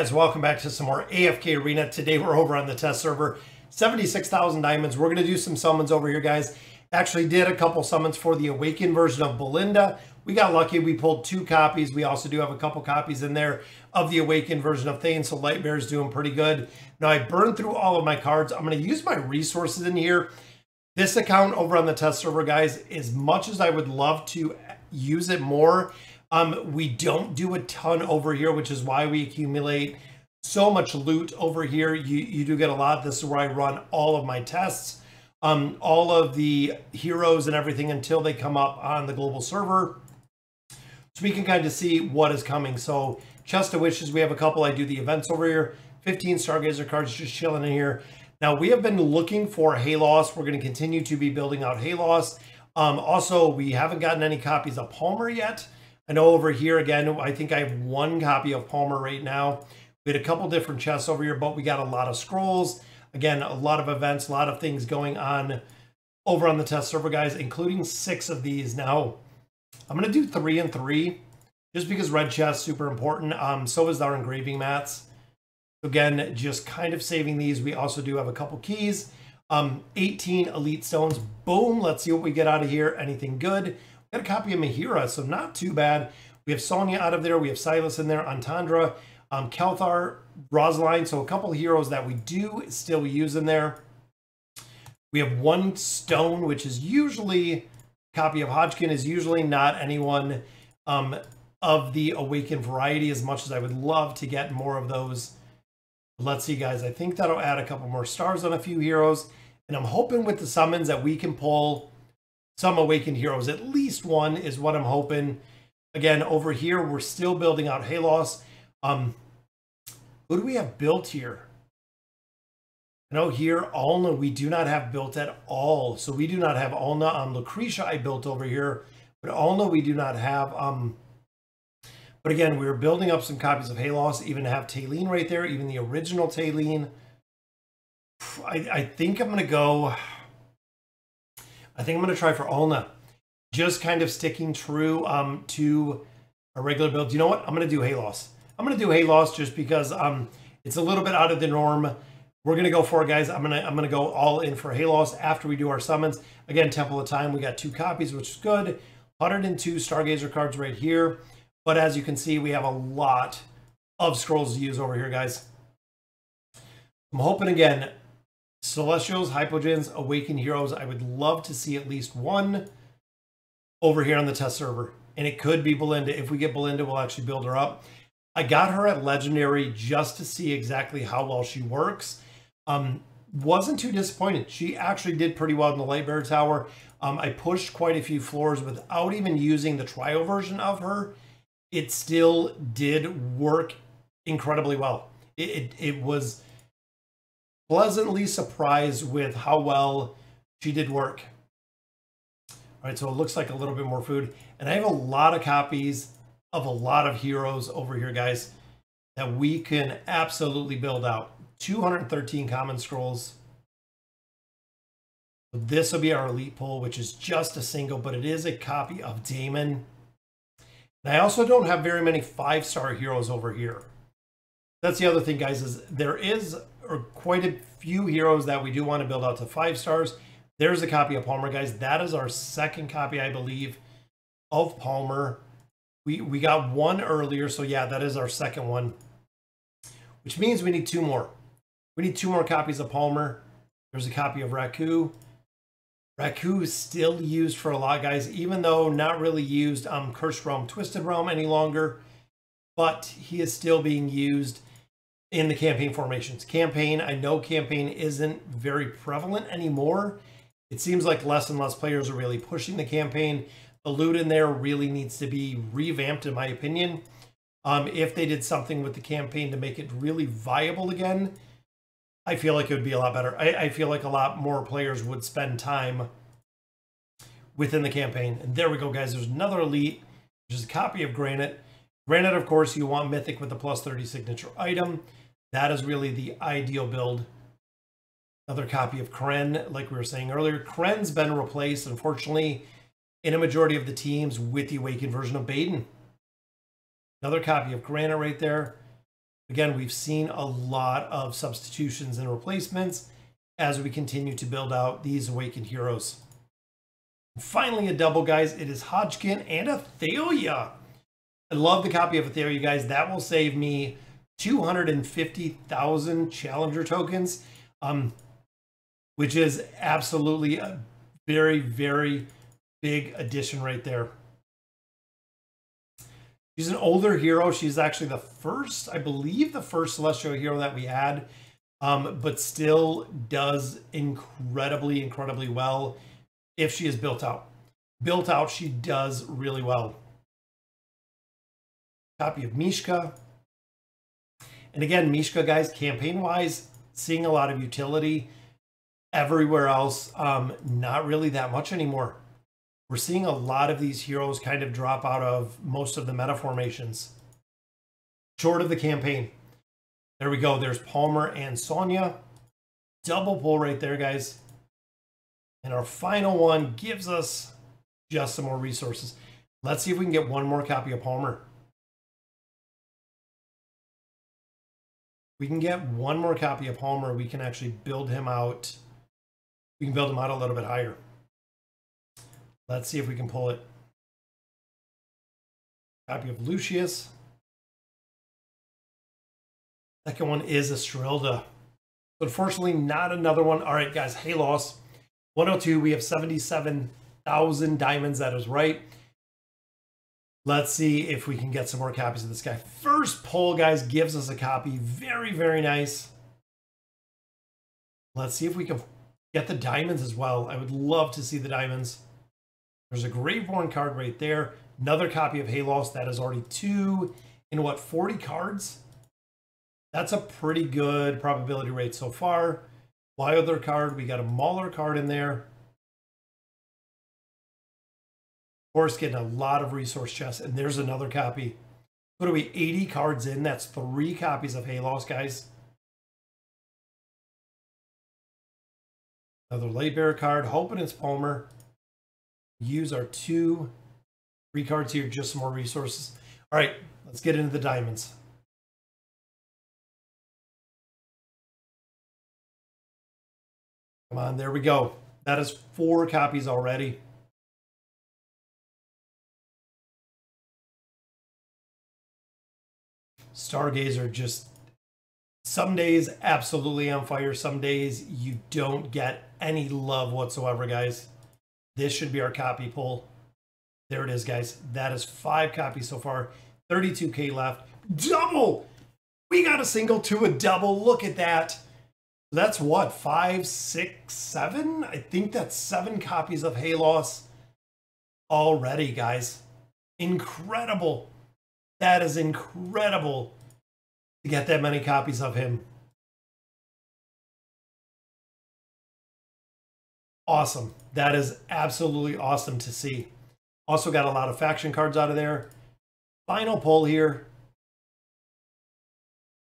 guys, welcome back to some more AFK Arena. Today we're over on the test server, 76,000 diamonds. We're going to do some summons over here, guys. Actually did a couple summons for the Awakened version of Belinda. We got lucky. We pulled two copies. We also do have a couple copies in there of the Awakened version of Thane, so Lightbear's doing pretty good. Now, I burned through all of my cards. I'm going to use my resources in here. This account over on the test server, guys, as much as I would love to use it more, um, we don't do a ton over here, which is why we accumulate so much loot over here. You, you do get a lot. This is where I run all of my tests, um, all of the heroes and everything until they come up on the global server. So we can kind of see what is coming. So Chest of Wishes, we have a couple. I do the events over here. 15 Stargazer cards just chilling in here. Now, we have been looking for Halos. We're going to continue to be building out Halos. Um, also, we haven't gotten any copies of Palmer yet. I know over here, again, I think I have one copy of Palmer right now. We had a couple different chests over here, but we got a lot of scrolls. Again, a lot of events, a lot of things going on over on the test server, guys, including six of these. Now, I'm going to do three and three, just because red chest super important. Um, so is our engraving mats. Again, just kind of saving these. We also do have a couple keys. Um, 18 elite stones. Boom. Let's see what we get out of here. Anything good? Got a copy of Mehira, so not too bad. We have Sonja out of there. We have Silas in there, Antandra, um, Kelthur, Rosaline. So a couple heroes that we do still use in there. We have one stone, which is usually copy of Hodgkin is usually not anyone um, of the Awakened variety as much as I would love to get more of those. Let's see, guys. I think that'll add a couple more stars on a few heroes. And I'm hoping with the summons that we can pull some Awakened Heroes. At least one is what I'm hoping. Again, over here, we're still building out Halos. Um, who do we have built here? Know here, Alna, we do not have built at all. So we do not have Alna. Um, Lucretia I built over here, but Alna we do not have. Um, but again, we are building up some copies of Halos, even have Talene right there, even the original Talene. I, I think I'm going to go... I think I'm going to try for Alna. Just kind of sticking true um, to a regular build. You know what? I'm going to do Halos. I'm going to do Halos just because um, it's a little bit out of the norm. We're going to go for it, guys. I'm going to I'm going to go all in for Halos after we do our summons. Again, Temple of Time, we got two copies, which is good. 102 Stargazer cards right here. But as you can see, we have a lot of scrolls to use over here, guys. I'm hoping, again, Celestials, Hypogeans, Awakened Heroes. I would love to see at least one over here on the test server. And it could be Belinda. If we get Belinda, we'll actually build her up. I got her at Legendary just to see exactly how well she works. Um, wasn't too disappointed. She actually did pretty well in the Lightbearer Tower. Um, I pushed quite a few floors without even using the trial version of her. It still did work incredibly well. It, it, it was pleasantly surprised with how well she did work. All right, so it looks like a little bit more food. And I have a lot of copies of a lot of heroes over here, guys, that we can absolutely build out. 213 common scrolls. This will be our elite pull, which is just a single, but it is a copy of Daimon. And I also don't have very many five-star heroes over here. That's the other thing, guys, is there is quite a few heroes that we do want to build out to five stars. There's a copy of Palmer, guys. That is our second copy, I believe, of Palmer. We, we got one earlier, so yeah, that is our second one. Which means we need two more. We need two more copies of Palmer. There's a copy of Raku. Raku is still used for a lot, guys, even though not really used um, Cursed Realm, Twisted Realm any longer. But he is still being used in the campaign formations. Campaign, I know campaign isn't very prevalent anymore. It seems like less and less players are really pushing the campaign. The loot in there really needs to be revamped, in my opinion. Um, if they did something with the campaign to make it really viable again, I feel like it would be a lot better. I, I feel like a lot more players would spend time within the campaign. And there we go, guys. There's another elite, which is a copy of Granit. Granit, of course, you want Mythic with the plus 30 signature item. That is really the ideal build. Another copy of Kren, like we were saying earlier. Kren's been replaced, unfortunately, in a majority of the teams with the Awakened version of Baden. Another copy of Granit right there. Again, we've seen a lot of substitutions and replacements as we continue to build out these Awakened Heroes. Finally, a double, guys. It is Hodgkin and Athalia. I love the copy of Athalia, guys. That will save me 250,000 Challenger tokens, um, which is absolutely a very, very big addition right there. She's an older hero. She's actually the first, I believe, the first Celestial hero that we had, um, but still does incredibly, incredibly well if she is built out. Built out, she does really well. Copy of Mishka. And again, Mishka, guys, campaign-wise, seeing a lot of utility. Everywhere else, um, not really that much anymore. We're seeing a lot of these heroes kind of drop out of most of the meta formations. Short of the campaign. There we go. There's Palmer and Sonja. Double pull right there, guys. And our final one gives us just some more resources. Let's see if we can get one more copy of Palmer. We can get one more copy of Homer, We can actually build him out. We can build him out a little bit higher. Let's see if we can pull it. Copy of Lucius. Second one is Estrilda. Unfortunately, not another one. All right, guys, Halos. 102, we have 77,000 diamonds. That is right. Let's see if we can get some more copies of this guy. First pull, guys, gives us a copy. Very, very nice. Let's see if we can get the diamonds as well. I would love to see the diamonds. There's a Graveborn card right there. Another copy of Halos. That is already two in what, 40 cards? That's a pretty good probability rate so far. Wilder card. We got a Mauler card in there. Of course, getting a lot of resource chests. And there's another copy. What are we, 80 cards in? That's three copies of Halos, guys. Another Lightbearer card. Hoping it's Palmer. Use our two free cards here. Just some more resources. All right, let's get into the diamonds. Come on, there we go. That is four copies already. Stargazer just some days absolutely on fire. Some days you don't get any love whatsoever, guys. This should be our copy pull. There it is, guys. That is five copies so far. 32k left. Double! We got a single to a double. Look at that. That's what, five, six, seven? I think that's seven copies of Halos already, guys. Incredible. That is incredible to get that many copies of him. Awesome. That is absolutely awesome to see. Also got a lot of faction cards out of there. Final poll here.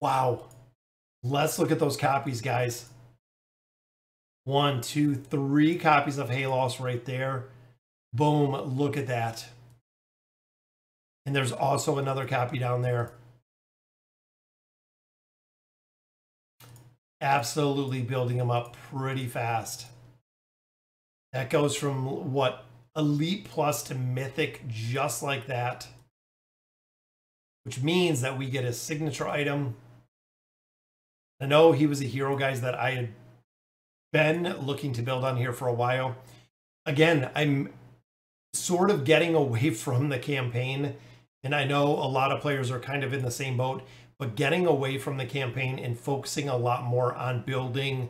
Wow. Let's look at those copies, guys. One, two, three copies of Halos right there. Boom, look at that. And there's also another copy down there. Absolutely building them up pretty fast. That goes from what elite plus to mythic just like that. Which means that we get a signature item I know he was a hero, guys, that I had been looking to build on here for a while. Again, I'm sort of getting away from the campaign, and I know a lot of players are kind of in the same boat, but getting away from the campaign and focusing a lot more on building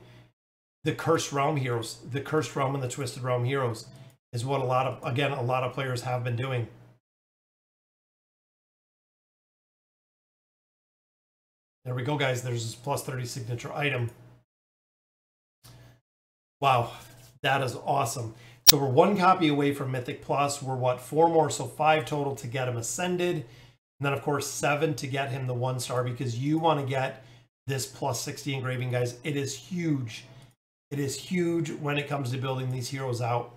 the Cursed Realm heroes, the Cursed Realm and the Twisted Realm heroes is what a lot of, again, a lot of players have been doing. There we go, guys. There's this plus 30 signature item. Wow, that is awesome. So we're one copy away from Mythic Plus. We're what, four more, so five total to get him ascended. And then, of course, seven to get him the one star because you want to get this plus 60 engraving, guys. It is huge. It is huge when it comes to building these heroes out.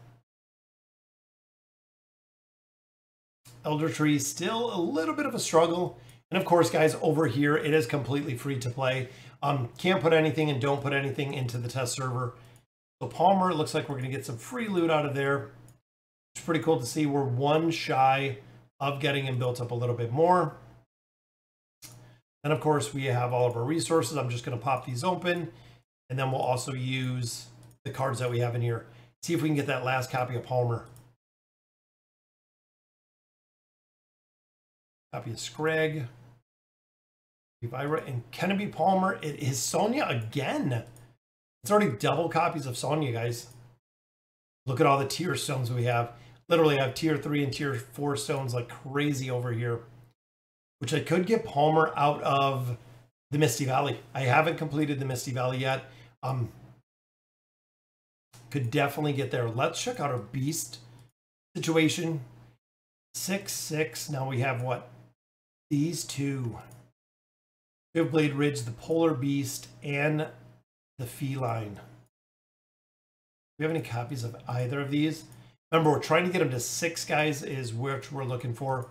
Elder Tree, still a little bit of a struggle And of course, guys, over here, it is completely free to play. Um, can't put anything and don't put anything into the test server. So Palmer, it looks like we're going to get some free loot out of there. It's pretty cool to see we're one shy of getting him built up a little bit more. And of course, we have all of our resources. I'm just going to pop these open. And then we'll also use the cards that we have in here. See if we can get that last copy of Palmer. Copy of Skreg. Elvira and Kennedy Palmer. It is Sonja again. It's already double copies of Sonja, guys. Look at all the tier stones we have. Literally, have tier 3 and tier 4 stones like crazy over here. Which I could get Palmer out of the Misty Valley. I haven't completed the Misty Valley yet. Um, could definitely get there. Let's check out our Beast situation. 6-6. Now we have what? These two. We Blade Ridge, the Polar Beast, and the Feline. Do we have any copies of either of these? Remember, we're trying to get them to six guys is which we're looking for.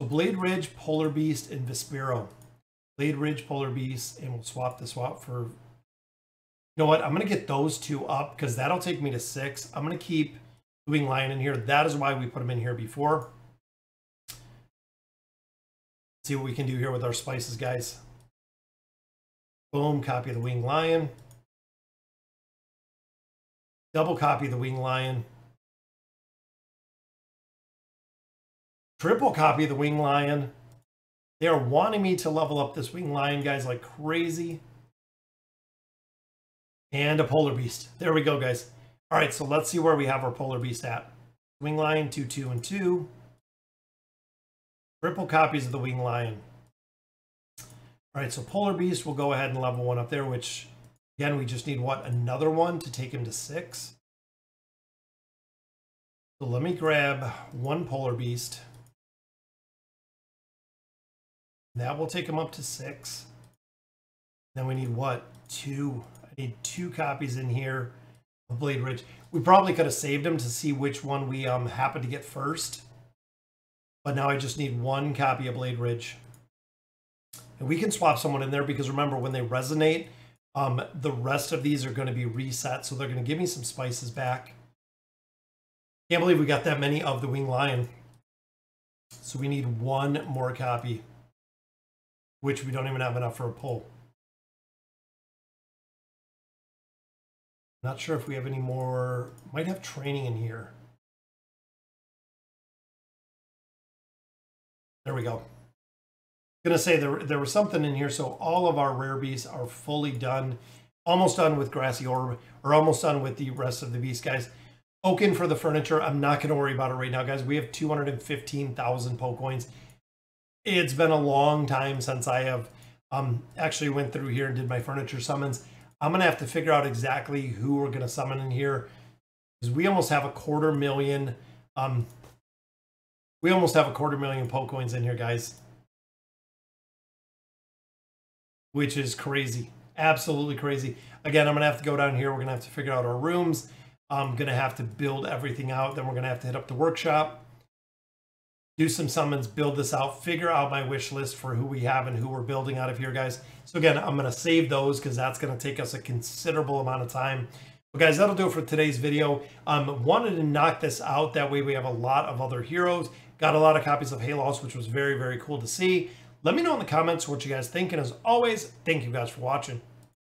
So Blade Ridge, Polar Beast, and Vespero. Blade Ridge, Polar Beast, and we'll swap the swap for... You know what? I'm going to get those two up because that'll take me to six. I'm going to keep Wing Lion in here. That is why we put them in here before. See what we can do here with our spices, guys. Boom, copy of the Winged Lion. Double copy of the Winged Lion. Triple copy of the Winged Lion. They are wanting me to level up this Winged Lion, guys, like crazy. And a Polar Beast. There we go, guys. All right, so let's see where we have our Polar Beast at. Wing Lion, 2, 2, and 2. Triple copies of the Wing Lion. All right, so Polar Beast we'll go ahead and level one up there, which, again, we just need, what, another one to take him to six? So let me grab one Polar Beast. That will take him up to six. Then we need what? Two. I need two copies in here of Blade Ridge. We probably could have saved them to see which one we um happen to get first. But now I just need one copy of Blade Ridge. And we can swap someone in there because remember, when they resonate, um, the rest of these are going to be reset. So they're going to give me some spices back. Can't believe we got that many of the Winged Lion. So we need one more copy, which we don't even have enough for a pull. Not sure if we have any more. Might have training in here. There we go. Gonna say there there was something in here. So all of our rare beasts are fully done, almost done with grassy orb, or almost done with the rest of the beasts, guys. Oak Inn for the furniture. I'm not gonna worry about it right now, guys. We have 215,000 Poe coins. It's been a long time since I have um actually went through here and did my furniture summons. I'm gonna have to figure out exactly who we're gonna summon in here because we almost have a quarter million um we almost have a quarter million Poe coins in here, guys. Which is crazy. Absolutely crazy. Again, I'm going to have to go down here. We're going to have to figure out our rooms. I'm going to have to build everything out. Then we're going to have to hit up the workshop. Do some summons, build this out, figure out my wish list for who we have and who we're building out of here, guys. So again, I'm going to save those because that's going to take us a considerable amount of time. But guys, that'll do it for today's video. Um, wanted to knock this out. That way we have a lot of other heroes. Got a lot of copies of Halos, which was very, very cool to see. Let me know in the comments what you guys think. And as always, thank you guys for watching.